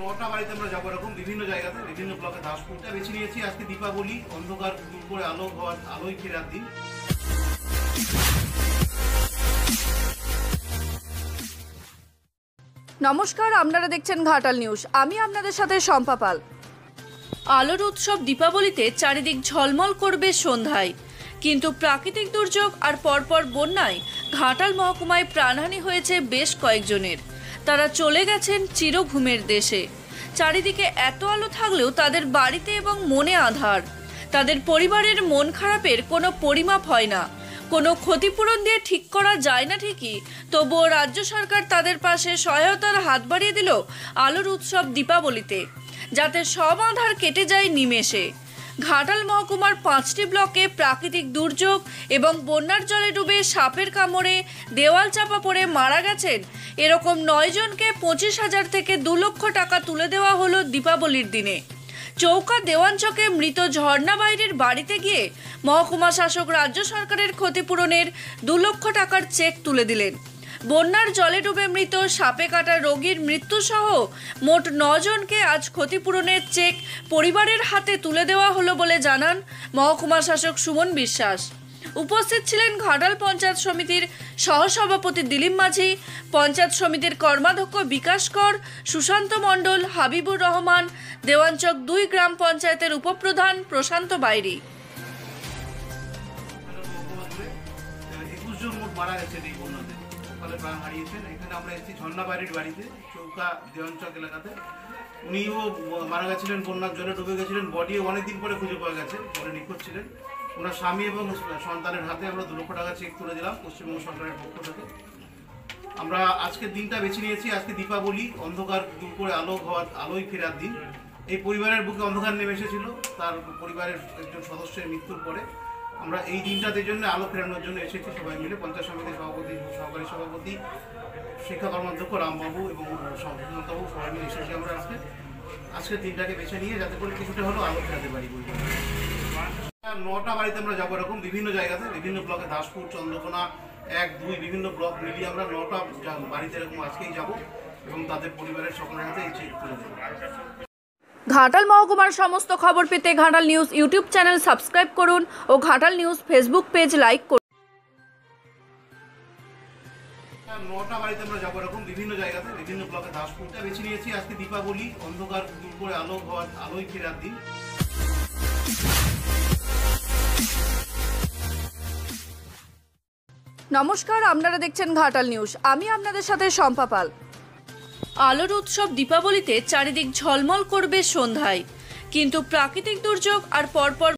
নটা বাড়িতে আমরা যাব এরকম বিভিন্ন জায়গাতে বিভিন্ন ব্লকে দাসপুরটা বেছে নিয়েছি। আজকে দীপাবলি অন্ধকার করে আলো হওয়ার আলোয় ফেরার দিন। নমস্কার আপনারা দেখছেন ঘাটাল নিউজ। আমি আপনাদের সাথে শম্পা পাল। আলোর উৎসব দীপাবলিতে চারিদিক ঝলমল করবে সন্ধ্যায়। কিন্তু প্রাকৃতিক দুর্যোগ আর পরপর বন্যায় ঘাটাল মহকুমায় প্রাণহানি হয়েছে বেশ কয়েকজনের। তারা চলে গেছেন চিরঘুমের দেশে। চারিদিকে এত আলো থাকলেও তাদের বাড়িতে এবং মনে আধার। তাদের পরিবারের মন খারাপের কোনো পরিমাপ হয় না। কোনো ক্ষতিপূরণ দিয়ে ঠিক করা যায় না ঠিকই, তবুও রাজ্য সরকার তাদের পাশে সহায়তার হাত বাড়িয়ে দিল আলোর উৎসব দীপাবলিতে, যাতে সব আধার কেটে যায় নিমেষে। ঘাটাল মহকুমার পাঁচটি ব্লকে প্রাকৃতিক দুর্যোগ এবং বন্যার জলে ডুবে সাপের কামড়ে দেওয়াল চাপা পড়ে মারা গেছেন। এরকম নয় জনকে পঁচিশ হাজার থেকে দু লক্ষ টাকা তুলে দেওয়া হলো দীপাবলির দিনে। চৌকা দেওয়ানচকে মৃত ঝর্ণা বাইরের বাড়িতে গিয়ে মহকুমা শাসক রাজ্য সরকারের ক্ষতিপূরণের দু লক্ষ টাকার চেক তুলে দিলেন। বন্যার জলে ডুবে মৃত, সাপে কাটা রোগীর মৃত্যুসহ মোট জনকে আজ ক্ষতিপূরণের চেক পরিবারের হাতে তুলে দেওয়া হলো বলে জানান মহকুমা শাসক সুমন বিশ্বাস। উপস্থিত ছিলেন ঘাটাল পঞ্চায়েত সমিতির সহসভাপতি দিলীপ মাঝি, পঞ্চায়েত সমিতির কর্মাধ্যক্ষ বিকাশ কর, সুশান্ত মণ্ডল, হাবিবুর রহমান, দেওয়ানচক দুই গ্রাম পঞ্চায়েতের উপপ্রধান প্রশান্ত বাইরি। মারা এই ফলে প্রাণ হারিয়েছেন। এখানে আমরা এসেছি ঝর্ণা বাড়ির বাড়িতে, চৌকা দেওয়ানচক এলাকাতে। উনিও মারা গেছিলেন, বন্যার জলে ডুবে গেছিলেন, বডিও অনেকদিন পরে খুঁজে পাওয়া গেছে পরে নিখোঁজ ছিলেন। ওনার স্বামী এবং সন্তানের হাতে আমরা দু লক্ষ টাকা চেক করে দিলাম পশ্চিমবঙ্গ সরকারের পক্ষ থেকে। আমরা আজকের দিনটা বেছে নিয়েছি, আজকে দীপাবলি, অন্ধকার দূর করে আলো হওয়ার আলোয় ফেরার দিন। এই পরিবারের বুকে অন্ধকার নেমে এসেছিল, তার পরিবারের একজন সদস্যের মৃত্যুর পরে। আমরা এই দিনটাতে জন্য, আলো ফেরানোর জন্য এসেছি সবাই মিলে। পঞ্চায়েত সমিতির সভাপতি, সহকারী সভাপতি, শিক্ষা কর্মাধ্যক্ষ রামবাবু এবং সুমন্তবাবু সবাই মিলে এসেছি আমরা আজকে। আজকের দিনটাকে বেছে নিয়ে যাতে করে কিছুটা হলেও আলো ফেরাতে পারি নটা বাড়িতে আমরা যাব এরকম বিভিন্ন জায়গাতে, বিভিন্ন ব্লকে দাসপুর, চন্দ্রকোনা, এক, দুই, বিভিন্ন ব্লক মিলিয়ে আমরা নটা বাড়িতে এরকম আজকেই যাব এবং তাদের পরিবারের সকলের হাতে এই চেক তুলে দেবো। ঘাটাল মহকুমার সমস্ত খবর পেতে Ghatal news YouTube channel subscribe করুন ও Ghatal news Facebook page like করুন। নটা বাড়িতে আমরা যাব এরকম বিভিন্ন জায়গাতে বিভিন্ন ব্লকে দাসপুরটা বেছে নিয়েছি। আজকে দীপাবলি অন্ধকার দূর করে আলো হওয়ার আলোয় ফেরার দিন। নমস্কার আপনারা দেখছেন ঘাটাল নিউজ। আমি আপনাদের সাথে শম্পা পাল। আলোর উৎসব দীপাবলিতে চারিদিক ঝলমল করবে সন্ধ্যায়। কিন্তু প্রাকৃতিক দুর্যোগ আর পরপর